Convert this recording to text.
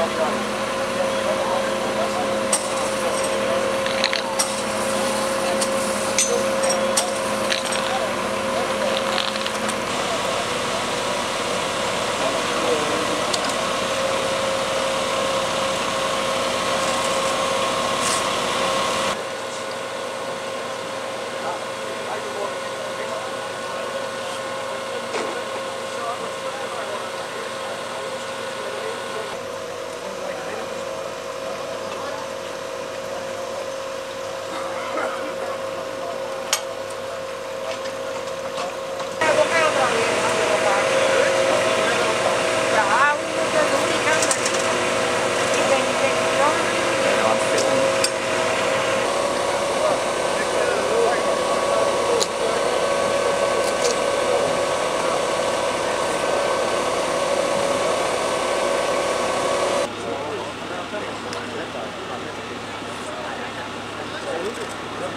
Tchau, tchau. yep.